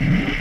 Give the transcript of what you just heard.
Mm-hmm.